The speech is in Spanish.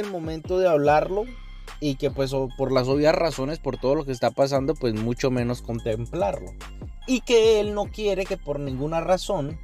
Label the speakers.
Speaker 1: el momento de hablarlo y que pues por las obvias razones, por todo lo que está pasando, pues mucho menos contemplarlo. Y que él no quiere que por ninguna razón